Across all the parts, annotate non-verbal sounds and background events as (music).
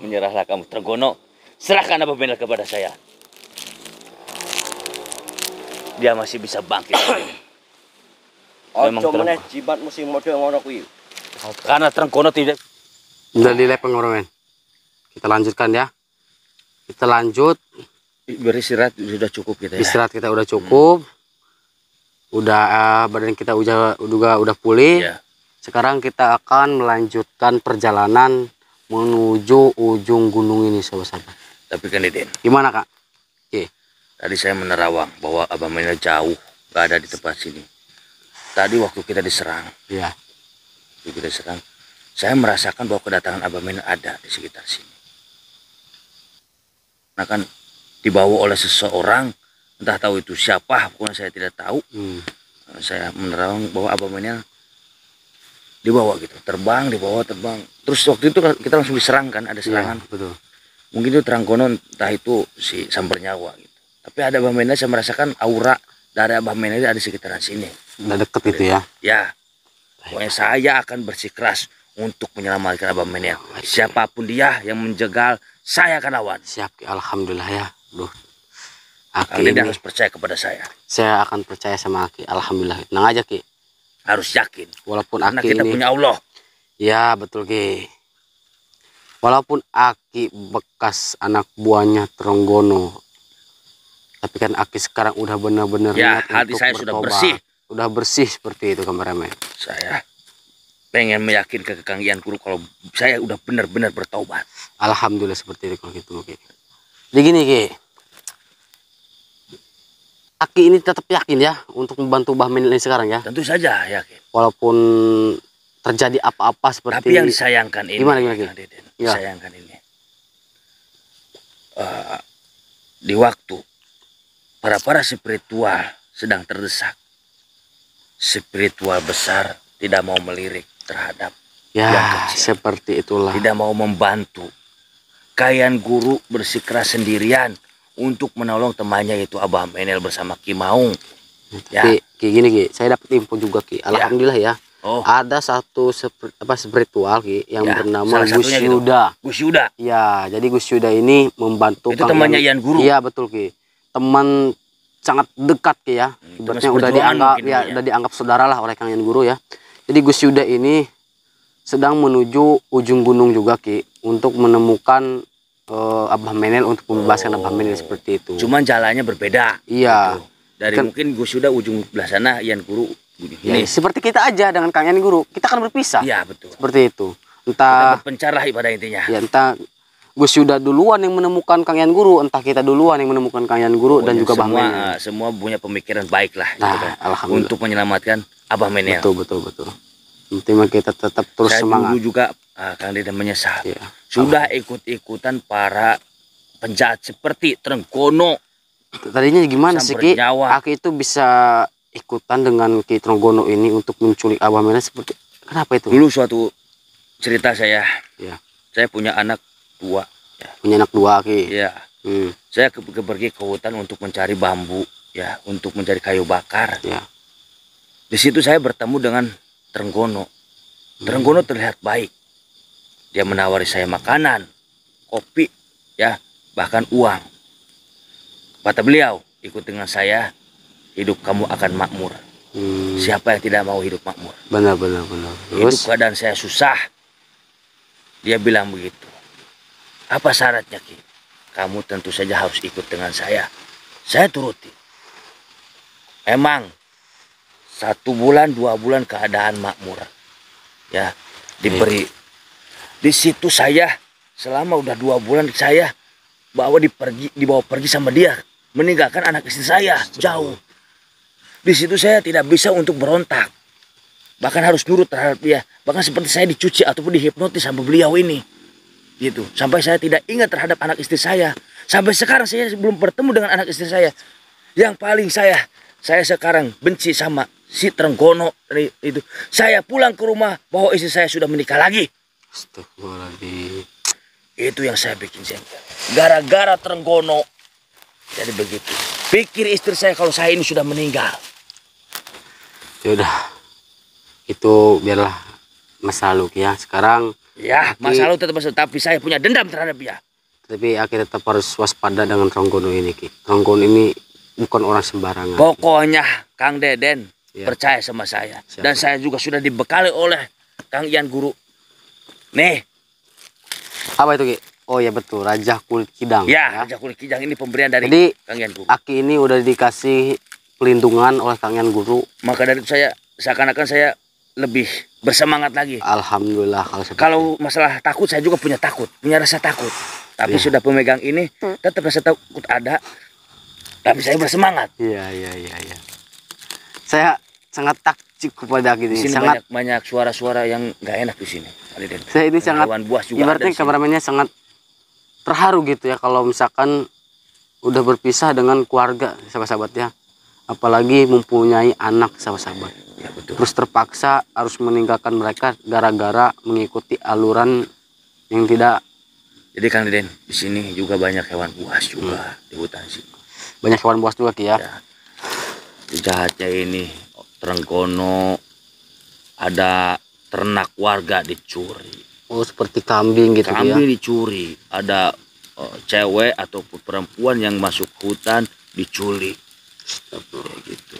Menyerahlah kamu Trenggono. Serahkan Abah Menel kepada saya. Dia masih bisa bangkit. Memang Ojo meneh jimat musim model ngono kuwi. Karena Trenggono tidak Udah dilepeng orang men. Kita lanjutkan ya. Kita lanjut. beristirahat sudah cukup kita ya. Istirahat kita udah cukup. Udah eh, badan kita udah udah udah pulih. Ya. Sekarang kita akan melanjutkan perjalanan menuju ujung gunung ini sahabat-sahabat. Tapi kan Deden, Gimana kak? Oke. tadi saya menerawang bahwa Abah Menel jauh, gak ada di tempat sini. Tadi waktu kita diserang, Ya. waktu kita diserang, saya merasakan bahwa kedatangan Abah Menel ada di sekitar sini. Nah kan dibawa oleh seseorang, entah tahu itu siapa, pokoknya saya tidak tahu. Hmm. Saya menerawang bahwa Abah Menel dibawa gitu, terbang, dibawa, terbang. Terus waktu itu kita langsung diserang kan, ada serangan. betul. mungkin itu Trangkono entah itu si samper nyawa gitu tapi ada Abah Menel saya merasakan aura dari Abah Menel ada di sekitaran sini Udah deket itu ya. ya pokoknya saya akan bersikeras untuk menyelamatkan Abah Menel siapa pun dia yang menjegal saya akan lawan Siap. Alhamdulillah ya. Duh. Aki kalian ini harus percaya kepada saya saya akan percaya sama Aki. Alhamdulillah. Tenang aja Ki. harus yakin Walaupun karena Aki kita ini punya Allah Ya betul Ki. Walaupun Aki bekas anak buahnya Tronggono, tapi kan Aki sekarang udah benar-benar ya hati untuk saya sudah bertobat. bersih Udah bersih seperti itu kameramen. saya pengen meyakinkan ke Kang Ian Guru kalau saya udah benar-benar bertobat Alhamdulillah seperti itu kalau gitu Ki. Jadi gini Ki. Aki ini tetap yakin ya untuk membantu Bah Min ini sekarang ya. tentu saja yakin Walaupun terjadi apa-apa seperti Tapi yang disayangkan ini, Gimana, gimana, Deden, Ya. disayangkan ini, Eh, di waktu para para spiritual sedang terdesak, spiritual besar tidak mau melirik terhadap, yang ya kecil. seperti itulah. tidak mau membantu. Kayan guru bersikeras sendirian untuk menolong temannya yaitu Abah Menel bersama Ki Maung. Ya. Ki, Ki, gini Ki, saya dapat info juga Ki. Alhamdulillah ya. Oh, Ada satu apa spiritual Ki yang Ya, bernama salah Gus gitu. Yuda. Gus Yuda. Ya, jadi Gus Yuda ini membantu Itu temannya Ian Guru. Iya, betul Ki. Teman sangat dekat Ki ya. Hmm, Ibaratnya teman udah dianggap ya, ya. udah dianggap saudara lah oleh Kang Yan Guru ya. Jadi Gus Yuda ini sedang menuju ujung gunung juga Ki untuk menemukan eh, Abah Menel untuk membebaskan Oh. Abah Menel seperti itu. Cuman jalannya berbeda. iya. Gitu. Dari Kan- mungkin Gus Yuda ujung belah sana, Ian Guru Ya, ini. seperti kita aja dengan Kang Yan Guru, kita akan berpisah. Iya betul. Seperti itu. Entah berpencar lah pada intinya. ya entah Gus Yuda duluan yang menemukan Kang Yan Guru, entah kita duluan yang menemukan Kang Yan Guru dan Pokoknya juga Bang semua, Menel. eh, semua punya pemikiran baik lah. gitu Nah, kan. alhamdulillah. Untuk menyelamatkan Abah Menel. Betul betul betul. Intinya kita tetap terus Saya semangat. dulu juga uh, Kang Deden menyesal. Iya. Sudah ikut-ikutan para penjahat seperti Trenggono. Tadinya gimana sih Ki? Aki itu bisa ikutan dengan Ki Tronggono ini untuk menculik Abah Menel seperti kenapa itu? Dulu suatu cerita saya. Iya. Saya punya anak dua. Punya anak dua Ki. Ya. Hmm, Saya ke, ke- pergi ke hutan untuk mencari bambu. Ya, untuk mencari kayu bakar. ya. Di situ saya bertemu dengan Trenggono. Trenggono terlihat baik. Dia menawari saya makanan, kopi, ya, bahkan uang. Kata beliau, ikut dengan saya, hidup kamu akan makmur. Hmm, Siapa yang tidak mau hidup makmur? benar benar benar. Hidup Terus keadaan saya susah. Dia bilang begitu. Apa syaratnya, Ki? Kamu tentu saja harus ikut dengan saya. Saya turuti. Emang satu bulan, dua bulan keadaan makmur. Ya, diberi. Di situ saya selama udah dua bulan saya bawa dipergi, dibawa pergi sama dia, meninggalkan anak istri saya jauh. Di situ saya tidak bisa untuk berontak. Bahkan harus nurut terhadap dia. Bahkan seperti saya dicuci ataupun dihipnotis sama beliau ini. Gitu. Sampai saya tidak ingat terhadap anak istri saya. Sampai sekarang saya belum bertemu dengan anak istri saya. Yang paling saya saya sekarang benci sama si Trenggono itu. Saya pulang ke rumah bahwa istri saya sudah menikah lagi Astagfirullahaladzim. itu yang saya bikin jengkel gara-gara Trenggono jadi begitu pikir istri saya kalau saya ini sudah meninggal Ya udah. Itu biarlah masa lalu ya. Sekarang Ya, Aki- masalah tetap masalah, tapi saya punya dendam terhadap dia. tapi Aki tetap harus waspada dengan Tronggono ini Ki. Tronggono ini bukan orang sembarangan. Pokoknya Kang Deden Ya. percaya sama saya. Siap. Dan saya juga sudah dibekali oleh Kang Ian Guru. Nih, Apa itu Ki? Oh ya betul, Raja Kulit Kidang. ya, Raja Kulit Kijang ini pemberian dari Jadi Kang Ian Guru. Aki ini udah dikasih pelindungan oleh Kang Yan Guru. Maka dari itu saya seakan-akan saya lebih bersemangat lagi. Alhamdulillah kalau seperti Kalau masalah takut saya juga punya takut, punya rasa takut. Tapi Iya. sudah pemegang ini tetap rasa takut ada. Tapi saya bersemangat. Iya iya iya iya. Saya sangat takjub kepada Aki Di ini. sini Sangat banyak banyak suara-suara yang nggak enak di sini. Saya ini sangat hewan buas juga ibaratnya kameramennya sangat terharu gitu ya kalau misalkan udah berpisah dengan keluarga sahabat-sahabatnya apalagi mempunyai anak sahabat-sahabat Ya betul. terus terpaksa harus meninggalkan mereka gara-gara mengikuti aluran yang tidak Jadi Kang Deden, di sini juga banyak hewan buas juga Hmm. di hutan sini. banyak hewan buas juga Ki ya Ya. Jahatnya ini Trenggono ada ternak warga dicuri, oh seperti kambing gitu Ki ya kambing dicuri, ada eh, cewek ataupun perempuan yang masuk hutan diculik. Kayak gitu.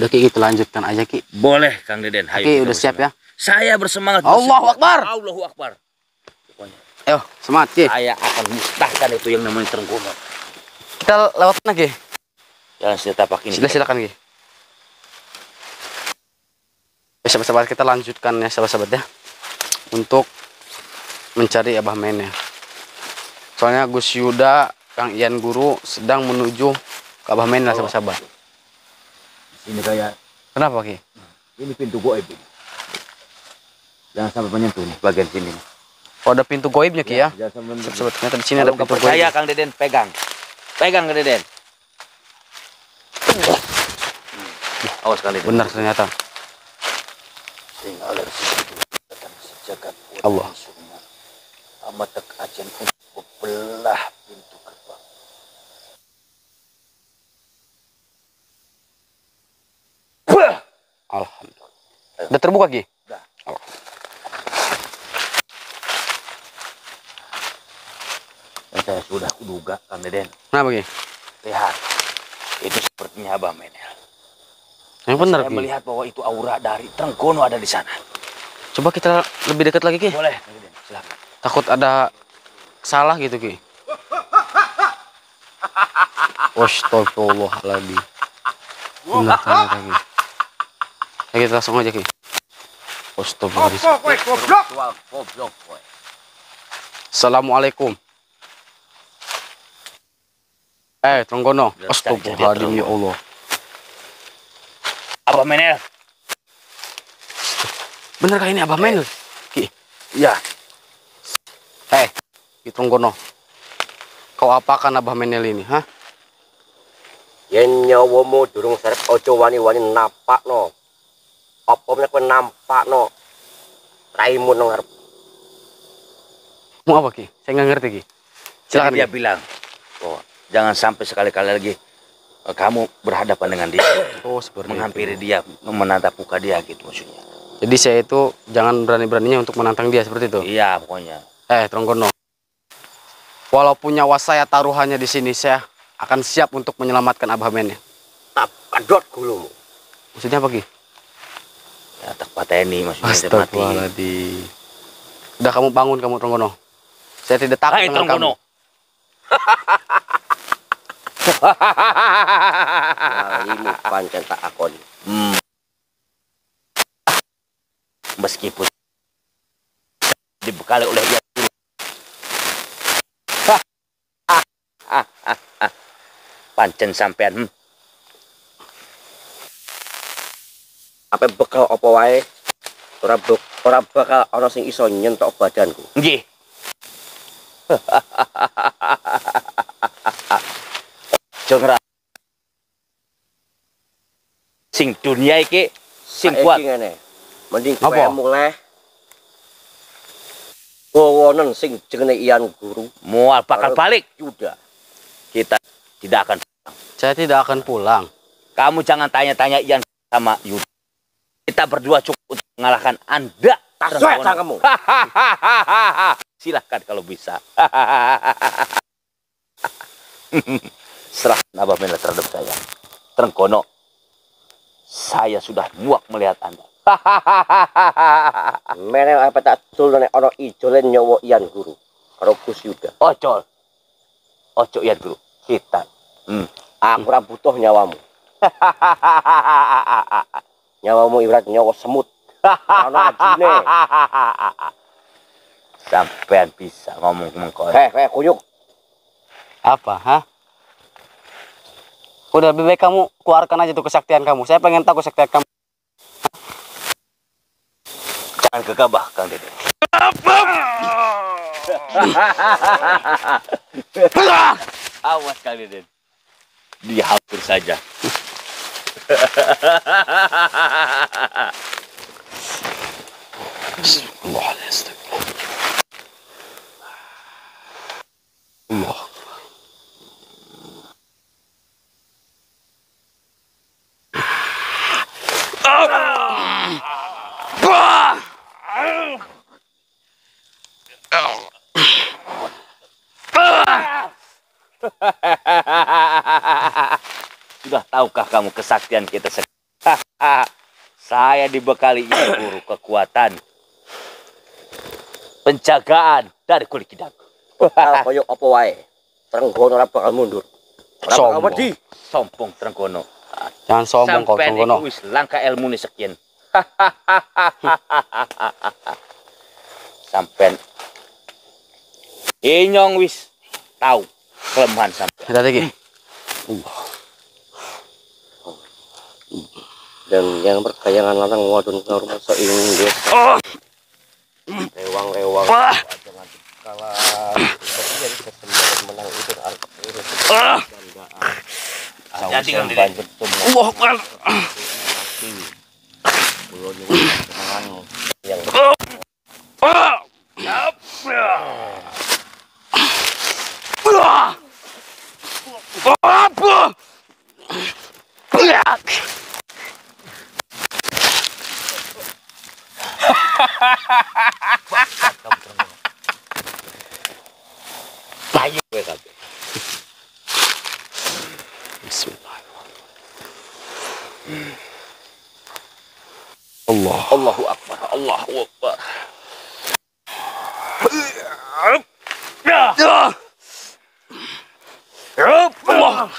udah Ki kita lanjutkan aja Ki Boleh Kang Deden, Ki kita udah siap ya. Saya bersemangat. Allahu bersemangat. Akbar. Allahu Akbar. Pokoknya ayo semangat Ki saya akan musnahkan itu yang namanya Trenggono. kita lewat lagi Jalan setapak ini. Sudah silakan Ki. Ya, sahabat-sahabat kita lanjutkan ya sahabat-sahabat ya untuk mencari Abah Men ya. Soalnya Gus Yuda, Kang Ian Guru sedang menuju ke Abah Men lah sahabat-sahabat. Ini kayak Kenapa Ki? ini pintu goib ini. Jangan sampai menyentuh nih bagian sini. Oh ada pintu goibnya Ki ya. Menyentuh. Sahabat-sahabat ternyata di sini ada Kalau pintu goib. percaya Kang Deden pegang. Pegang Kang Deden. Awas Kang Deden. Benar ternyata. Sehingga oleh situ datang sejagat Allah. Amat tek ajen untuk belah pintu gerbang. Wah! (coughs) Alhamdulillah. Udah terbuka Ki? Udah. Dan saya sudah kuduga Kang Deden. Kenapa Ki? Lihat. Itu sepertinya Abah Menel. Yang benar Saya Ki. melihat bahwa itu aura dari Trenggono ada di sana. Coba kita lebih dekat lagi Ki. Boleh. Silakan. takut ada salah gitu ki Astagfirullahaladzim benar ternyata ki ya kita langsung aja ki Astagfirullahaladzim. Assalamualaikum eh Tronggono Udah, Astagfirullahaladzim ya Allah Abah Menel. benerkah ini Abah Men ki Ya, eh Ki Tronggono kau apakan Abah Menel ini hah Yen nyawamu durung sarep ojo wani-wani napakno. Apa meneh kowe nampakno. Raimu nang ngarep. mau apa ki saya nggak ngerti ki silakan dia Ki. bilang bahwa jangan sampai sekali-kali lagi eh, kamu berhadapan dengan dia, (clears throat) oh seperti itu. menghampiri dia, menatap muka dia gitu maksudnya. Jadi saya itu jangan berani-beraninya untuk menantang dia seperti itu. Iya, pokoknya. Eh, Tronggono. Walaupun nyawa saya taruhannya di sini, saya akan siap untuk menyelamatkan Abah Men. Tak padot gulumu. Maksudnya apa, Ki? Ya, tak pateni maksudnya mati. Astagfirullahaladzim. Udah kamu bangun kamu Tronggono. Saya tidak takut Hai dengan Trenggono. kamu. (laughs) Raimu pancen tak akoni. Hmm. Meskipun dibekali oleh dia. Pancen sampean hmm. Apa bekal apa wae? Ora bek ora bakal ana sing iso nyentok badanku. Nggih. (laughs) Jongra. Sing dunia iki sing kuat. ngene. Mending kowe mulai sing jenenge Ian Guru Mual bakal balik. Yuda. Kita tidak akan. Saya tidak akan pulang. Kamu jangan tanya-tanya Ian sama Yuda. Kita berdua cukup untuk mengalahkan Anda. Suek kamu. (laughs) Silahkan kalau bisa. (laughs) Serahkan Abah Mena terhadap saya. Trengkono, saya sudah muak melihat Anda. (laughs) Meneng apa tak tulane ono ijolen nyowo iyan guru. Karo Gus Yuda. Ocol. Oco ya dulu. Kita. Hmm. Aku ora butuh nyawamu. (laughs) Nyawamu ibarat nyawa semut. Ono ajine. Sampean bisa ngomong mengkon. Heh, heh kuyuk. Apa, hah? Udah lebih baik kamu keluarkan aja tuh kesaktian kamu. Saya pengen tahu kesaktian kamu. Jangan gegabah, Kang Dede. Awas Kang Dede. Dia hampir saja. Sudah kamu kesaktian kita sekarang? Saya dibekali Ibu guru kekuatan penjagaan dari kulit kidang. Bakal koyo apa wae. Trenggono ora bakal mundur. Ora bakal Sombong. wedi. Sombong Trenggono. Jangan sombong kau Sampai Tunggono. wis langka ilmu ni sekian. Sampai inyong wis tahu kelemahan sampai. Ada lagi. Dan yang berkayangan lanang wadon rumah seinggit. Rewang-rewang. Jangan kalah. Jadi kesempatan menang itu harus urus. Jadi, Kang Dede. banjir semua. Allah Akbar. Pulau juga kemenangan yang Payu kowe kabeh. Bismillahirrahmanirrahim. Allah. Allahu Akbar. Allahu Akbar. Allah.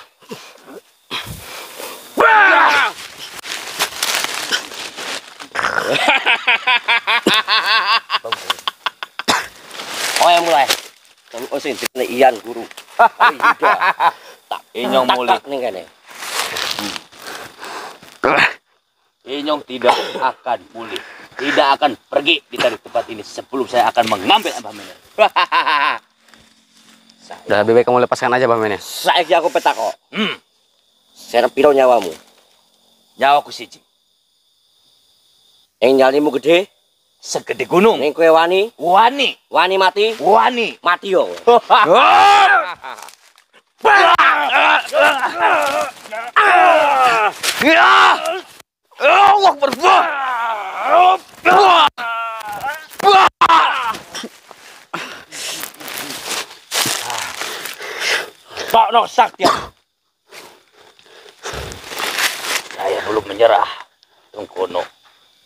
Oh yang mulai. Kamu oh sing dikene Ian guru. Oh iya. Tak (laughs) Inyong tak mulai. tak ning kene. Inyong tidak akan pulih. Tidak akan pergi dari tempat ini sebelum saya akan mengambil Abah Mener. (laughs) saya, Udah lebih baik kamu lepaskan aja Bamennya. Saiki aku petak kok. hmm, Serep piro nyawamu? nyawaku siji. Yang nyalimu gede, Segede gunung. ning kowe wani, Wani. wani mati, Wani. mati yo. (laughs) Allah berbuah. Pak no sakti. Saya belum menyerah. Tungkono.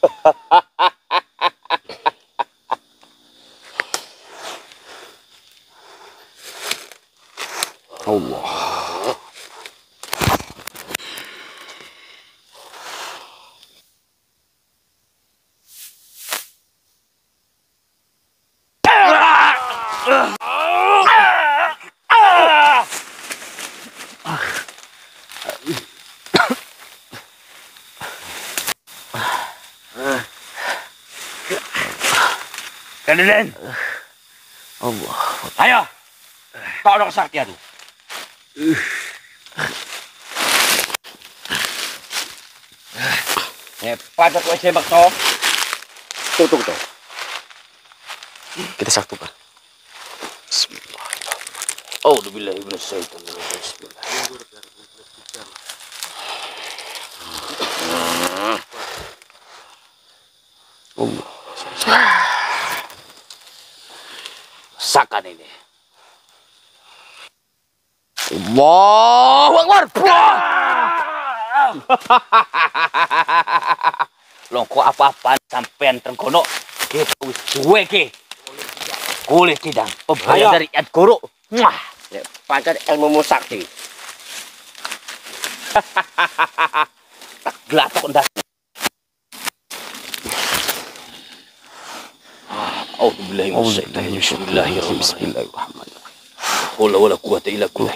Allah. (laughs) Kandilen. Allah. Ayo. Pak no sakti aduh. Eh, pada kowe sembak to. Tutuk to. Kita saktukan. A'udzu billahi minasyaitonir rajim. Bismillah. Rasakan ini. Allahu Akbar. (laughs) Longko apa-apa sampean trengkono. Kita wis suwe ki. Kulit kidang. Pembaya Ayo. dari Yat Guru. Mwah. Nek pancen ilmu (laughs) Gelatok ndas. Auzubillahi minasyaitonir Bismillahirrahmanirrahim. Wala wala quwata illa billah.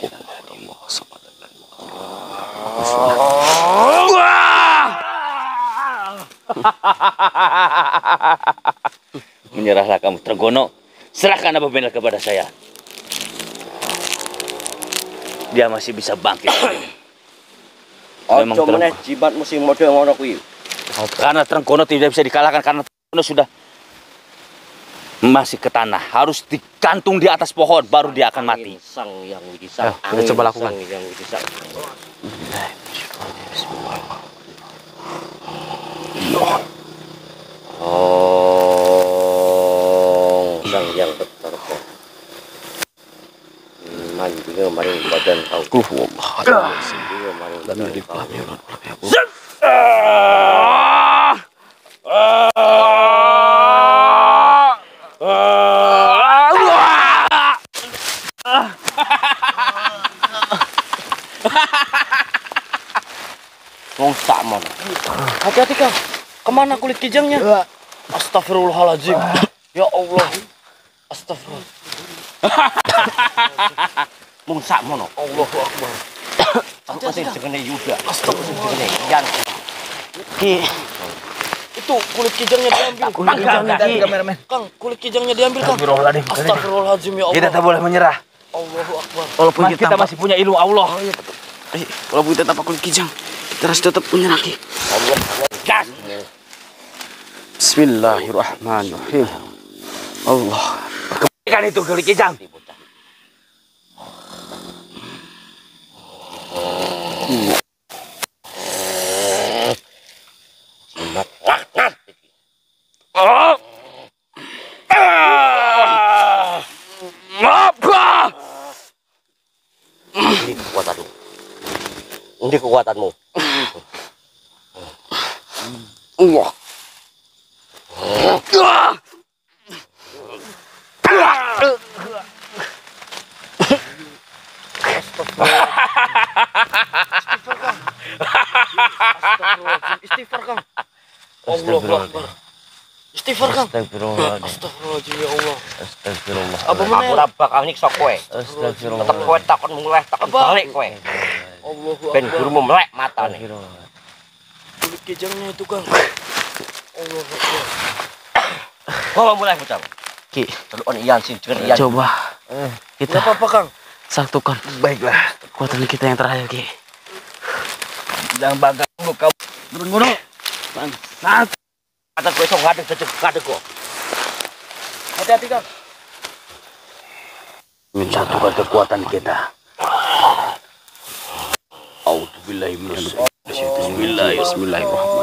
(laughs) Menyerahlah kamu Trenggono. Serahkan Abu Benal kepada saya. Dia masih bisa bangkit. (coughs) Memang Ojo meneh jimat musim model ngono kuwi. Karena Trenggono tidak bisa dikalahkan karena Trenggono sudah masih ke tanah. Harus digantung di atas pohon baru dia akan mati. Sang yang wisang. Ayo, kita coba lakukan. Sang yang wisang. Oh, sang yang betarko. Mandinga maring badan kau. Huwallah. Mandinga maring Dan di kau. Wong sakmon. Hati-hati kang. Ke mana kulit kijangnya? Astagfirullahaladzim. Ya Allah. Astagfirullah. (laughs) Mung sakmono. Allahu Akbar. Aku sing jengene Yuda. Astagfirullah. Jengene Yan. Ki, Itu kulit kijangnya diambil. kulit kijangnya, Ki. Kang, kulit kijangnya diambil kang. Astagfirullahaladzim. Ya Allah. Kita tak boleh menyerah. Allahu Akbar. walaupun kita, masih punya ilmu Allah. eh, walaupun kita tanpa kulit kijang, kita harus tetap Ki. Gas. Bismillahirrahmanirrahim. Allah. Ikan itu kulit kijang. Ini kekuatanmu. Ini kekuatanmu. Allah. Istighfar kang. Allahu Akbar. Istighfar kang. Astagfirullahaladzim. Astagfirullahaladzim ya Allah. Astagfirullah. Apa Aku mana? ora bakal nyiksa kowe. Astagfirullah. Tetep kowe takon mulai takon balik kowe. Allahu Ben Akbar. gurumu melek matane. Astagfirullah. Kulit kijangnya itu kang. Allahu Akbar. Bawa mulai bocah. Ki, Iyan sing jenenge Iyan. coba Tidak kita apa-apa kang. satukan Baiklah. kekuatan kita yang terakhir Ki. Jangan bangga dulu kamu. Trenggono. Bangsat. Kata kowe iso ngadeg cecek ngadeg kok. Hati-hati kang. Satukan kekuatan kita. Minasyaitonir Bismillah. Bismillahirrahmanirrahim.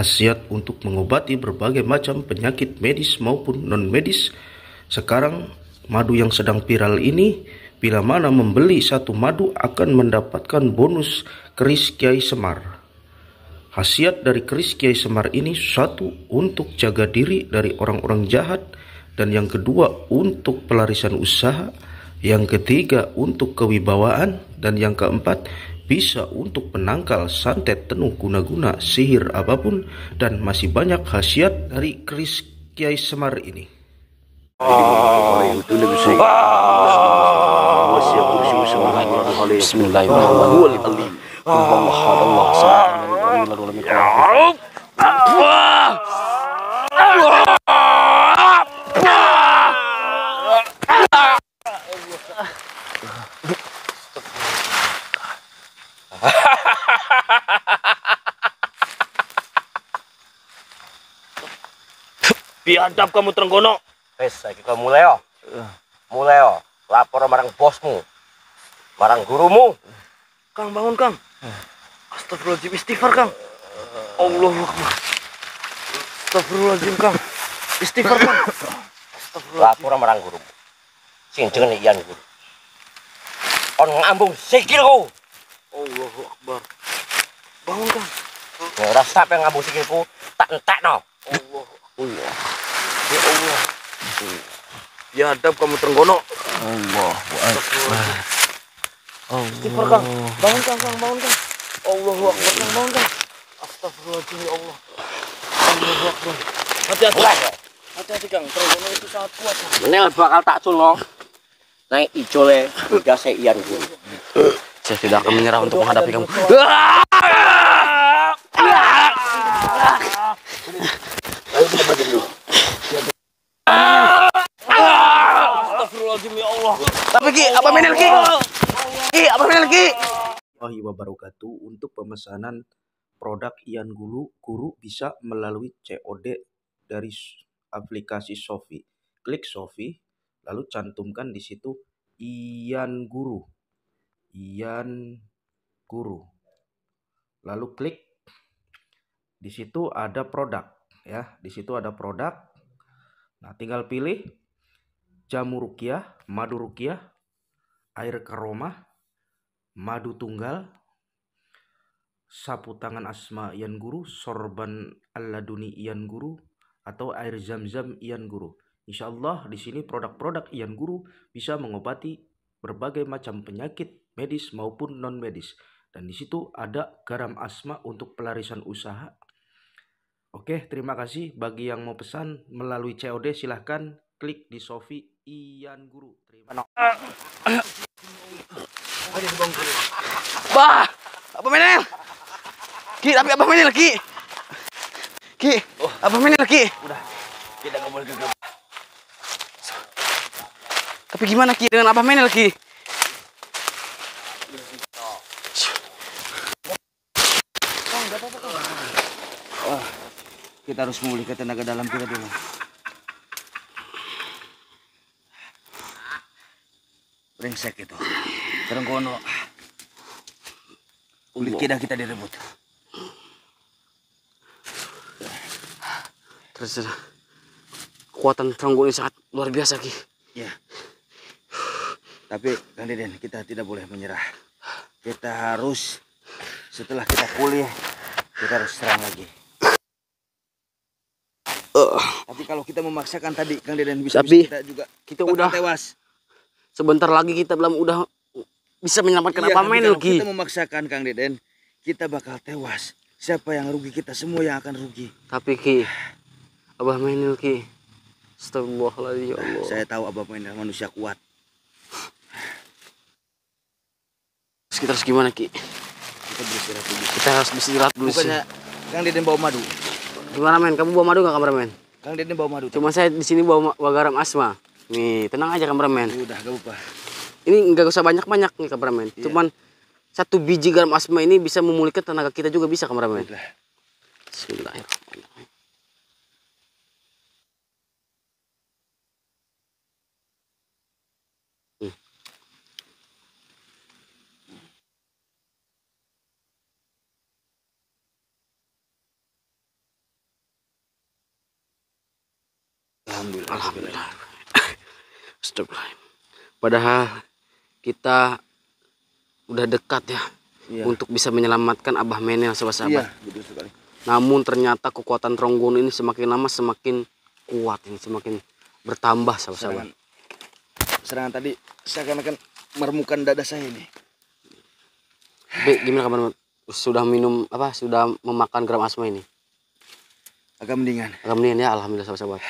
khasiat untuk mengobati berbagai macam penyakit medis maupun non medis. Sekarang madu yang sedang viral ini, bila mana membeli satu madu akan mendapatkan bonus keris Kiai Semar. Khasiat dari keris Kiai Semar ini satu untuk jaga diri dari orang-orang jahat dan yang kedua untuk pelarisan usaha, yang ketiga untuk kewibawaan dan yang keempat bisa untuk penangkal santet tenung guna-guna sihir apa pun dan masih banyak khasiat dari keris Kiai Semar ini. Bismillahirrahmanirrahim. Allah Allah. Biadab kamu Trenggono. Wes saiki kau mulai yo. Mulai yo. Lapor marang bosmu. Marang gurumu. Kang bangun Kang. Astagfirullahaladzim istighfar Kang. Allahu Akbar. Astagfirullahaladzim Kang. Istighfar Kang. Lapor marang gurumu. Sing jenenge Ian guru. On ngambung sikilku. Allahu Akbar. Bangun Kang. Ora sampe ngambung sikilku tak entekno. Allah. Allah. Ya Allah. Biadab kamu Trenggono. Allah. Istighfar Kang. Bangun Kang, Kang, bangun Kang. Allahu Akbar Kang, bangun Kang. Astagfirullahaladzim ya Allah. Allahu Akbar. Hati-hati. Hati-hati Kang, Trenggono itu sangat kuat Kang. Nel bakal tak culno. Naik ijole gase Ian guru. Saya tidak akan menyerah untuk menghadapi kamu. (laughs) Astagfirullahaladzim ya Allah. Tapi Ki, apa menel Ki? Ki, apa menel Ki? warahmatullahi wabarakatuh untuk pemesanan produk Ian Guru Guru bisa melalui COD dari aplikasi Shopee. Klik Shopee lalu cantumkan di situ Ian Guru. Ian Guru. Lalu klik di situ ada produk ya, di situ ada produk. Nah, tinggal pilih jamu rukiah, madu rukiah, air karoma, madu tunggal, sapu tangan asma Ian Guru, sorban aladuni Ian Guru, atau air zam-zam Ian Guru. Insya Allah di sini produk-produk Ian Guru bisa mengobati berbagai macam penyakit medis maupun non medis. Dan di situ ada garam asma untuk pelarisan usaha. Oke, terima kasih bagi yang mau pesan melalui COD silahkan klik di Shopee Ian Guru. Terima Bah, apa menel? Ki, tapi apa menel Ki? Ki, apa menel Ki? Kita nggak boleh gegabah. Tapi gimana Ki dengan apa menel Ki? Kita harus memulihkan tenaga dalam kita dulu. Brengsek itu. Trenggono. Kulit kita kita direbut. Terus kekuatan Tranggo ini sangat luar biasa Ki. Ya. Tapi Kang Deden, kita tidak boleh menyerah. Kita harus setelah kita pulih, kita harus serang lagi. Tapi kalau kita memaksakan tadi Kang Deden bisa, Tapi kita juga kita udah tewas. Sebentar lagi kita belum udah bisa menyelamatkan Iya, apa kalau Ki. kita memaksakan Kang Deden, kita bakal tewas. Siapa yang rugi kita semua yang akan rugi. Tapi Ki, Abah menel Ki. Astagfirullahaladzim ya Allah. Saya tahu Abah Menel manusia kuat. Terus kita harus gimana Ki? Kita beristirahat dulu. Kita harus beristirahat dulu sih. Bukannya Kang Deden bawa madu. Gimana men? Kamu bawa madu gak kameramen? Kang Deden bawa madu. Cuma saya di sini bawa, bawa garam asma. Nih, tenang aja kameramen. Udah, gak apa. Ini nggak usah banyak-banyak nih kameramen. Iya. Cuman satu biji garam asma ini bisa memulihkan tenaga kita juga bisa kameramen. Udah. Bismillahirrahmanirrahim. Hmm. Alhamdulillah. Alhamdulillah. Astagfirullah. Padahal kita udah dekat ya Iya. untuk bisa menyelamatkan Abah Menel Iya, sahabat-sahabat. betul sekali. Namun ternyata kekuatan Tronggono ini semakin lama semakin kuat ini, semakin bertambah sahabat-sahabat. Serangan, serangan tadi seakan-akan meremukan dada saya ini. Be, gimana kabar? Sudah minum apa? Sudah memakan garam asma ini? Agak mendingan. Alhamdulillah ya, alhamdulillah sahabat-sahabat.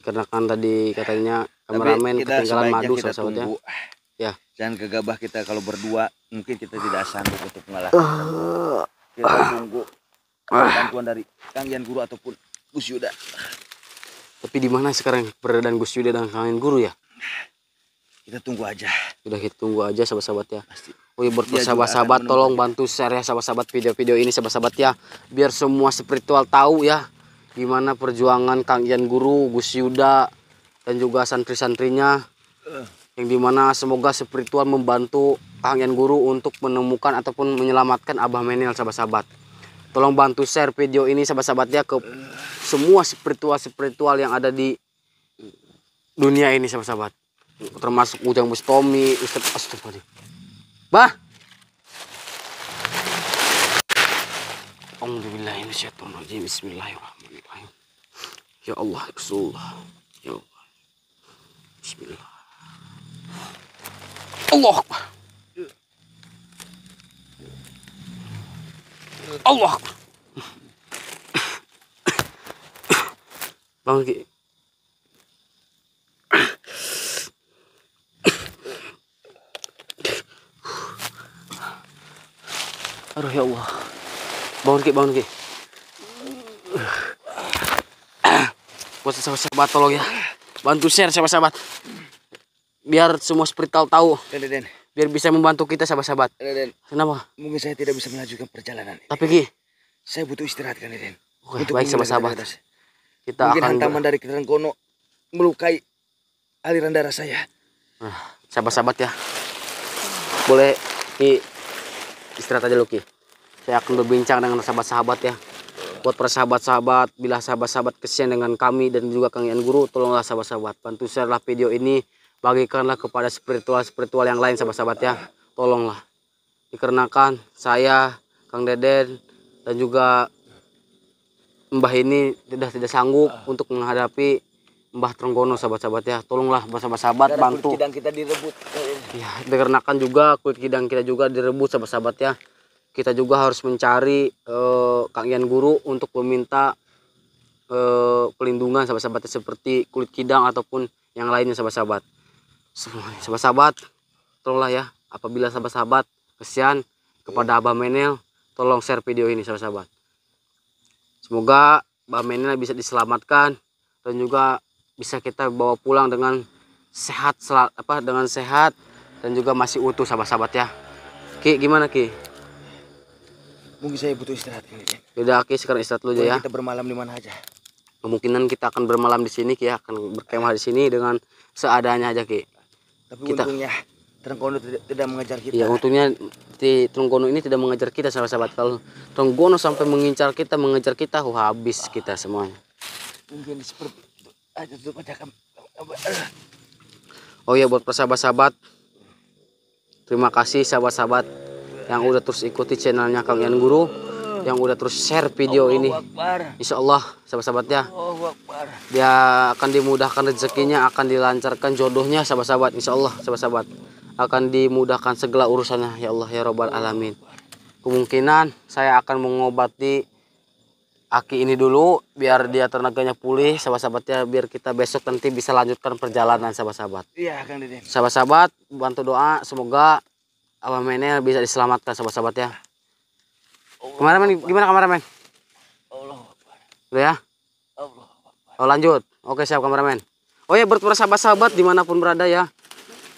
Karena kan tadi katanya kameramen kita ketinggalan madu kita sahabat-sahabat ya. tunggu. Ya. Jangan gegabah kita kalau berdua mungkin kita tidak sanggup untuk mengalahkan. Kita tunggu bantuan dari Kang Yan Guru ataupun Gus Yuda. Tapi di mana sekarang keberadaan Gus Yuda dan Kang Guru ya? Kita tunggu aja. Sudah kita tunggu aja sahabat-sahabat ya. Pasti. Oh iya buat Dia juga sahabat-sahabat akan tolong bantu share ya sahabat-sahabat video-video ini sahabat-sahabat ya. Biar semua spiritual tahu ya. gimana perjuangan Kang Ian Guru, Gus Yuda dan juga santri-santrinya yang di mana semoga spiritual membantu Kang Ian Guru untuk menemukan ataupun menyelamatkan Abah Menel sahabat-sahabat. Tolong bantu share video ini sahabat-sahabatnya ke semua spiritual-spiritual yang ada di dunia ini sahabat-sahabat. Termasuk Ujang Bustomi, Ustaz Astagfirullah. Bah! Alhamdulillahirrahmanirrahim. Bismillahirrahmanirrahim. Ya Allah, ya Rasulullah. Allah. Allah Ki. Aduh ya Allah. Bangun Ki, bangun Ki. Sahabat-sahabat tolong ya. Bantu share sahabat-sahabat. Biar semua spiritual tahu. Den, Den, Den. Biar bisa membantu kita sahabat-sahabat. Kenapa? Mungkin saya tidak bisa melanjutkan perjalanan. Tapi Ki, Saya butuh istirahat kan, Den. Oke, Untuk baik sahabat-sahabat. kita Mungkin akan hantaman dari Kerengkono melukai aliran darah saya. Nah, sahabat-sahabat ya. Boleh Ki istirahat aja lu Ki. Saya akan berbincang dengan sahabat-sahabat ya. Buat para sahabat-sahabat, bila sahabat-sahabat kesian dengan kami dan juga Kang Ian Guru, tolonglah sahabat-sahabat. Bantu share lah video ini, bagikanlah kepada spiritual-spiritual yang lain sahabat-sahabat ya. Tolonglah. Dikarenakan saya, Kang Deden, dan juga Mbah ini tidak tidak sanggup untuk menghadapi Mbah Trenggono sahabat-sahabat ya. Tolonglah sahabat-sahabat bantu. kulit kidang kita direbut. Ya, dikarenakan juga kulit kidang kita juga direbut sahabat-sahabat ya. Kita juga harus mencari eh, Kang Ian Guru untuk meminta eh, pelindungan sahabat-sahabat seperti kulit kidang ataupun yang lainnya sahabat-sahabat. Semuanya sahabat-sahabat, tolonglah ya. Apabila sahabat-sahabat kesian kepada Abah Menel, tolong share video ini sahabat-sahabat. Semoga Abah Menel bisa diselamatkan dan juga bisa kita bawa pulang dengan sehat apa dengan sehat dan juga masih utuh sahabat-sahabat ya. Ki gimana Ki? Mungkin saya butuh istirahat kan, Den. Yaudah sekarang istirahat dulu aja ya. kita bermalam di mana aja. Kemungkinan kita akan bermalam di sini Ki ya, akan berkemah di sini dengan seadanya aja Ki. Tapi Kita- untungnya Trengkono tidak, tidak mengejar kita. Ya untungnya di Trenggono ini tidak mengejar kita sahabat-sahabat. Kalau Trenggono sampai mengincar kita, mengejar kita, wah habis kita semuanya. Mungkin seperti itu. Aja tutup aja. Oh ya buat para sahabat-sahabat, terima kasih sahabat-sahabat yang udah terus ikuti channelnya Kang Ian Guru, yang udah terus share video ini. Akbar. Insya Allah sahabat-sahabat ya, Allahu Akbar. dia akan dimudahkan rezekinya, akan dilancarkan jodohnya sahabat-sahabat. Insya Allah sahabat-sahabat akan dimudahkan segala urusannya ya Allah ya Robbal Alamin. Kemungkinan saya akan mengobati Aki ini dulu biar dia tenaganya pulih sahabat-sahabat ya biar kita besok nanti bisa lanjutkan perjalanan sahabat-sahabat. Iya, Kang. Sahabat-sahabat bantu doa semoga Abah Menel bisa diselamatkan sahabat-sahabat ya. Kameramen gimana kameramen? Udah ya? Allah. Oh lanjut. Oke siap kameramen. Oh ya buat para sahabat-sahabat di mana pun berada ya.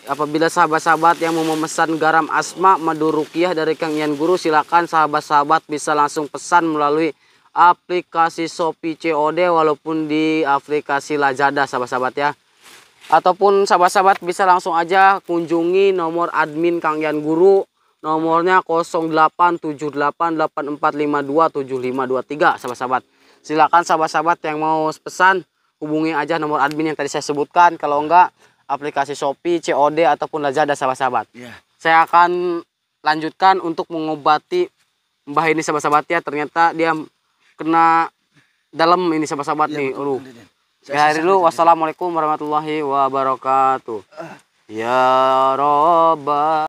Apabila sahabat-sahabat yang mau memesan garam asma madu rukiah dari Kang Ian Guru silakan sahabat-sahabat bisa langsung pesan melalui aplikasi Shopee COD walaupun di aplikasi Lazada sahabat-sahabat ya. Ataupun sahabat-sahabat bisa langsung aja kunjungi nomor admin Kang Ian Guru nomornya 087884527523 sahabat-sahabat. Silakan sahabat-sahabat yang mau pesan hubungi aja nomor admin yang tadi saya sebutkan kalau enggak aplikasi Shopee, COD ataupun Lazada sahabat-sahabat. Iya. Saya akan lanjutkan untuk mengobati Mbah ini sahabat-sahabat ya ternyata dia kena dalam ini sahabat-sahabat nih. Aduh. Ya hari dulu wassalamualaikum warahmatullahi wabarakatuh. Ya Robbal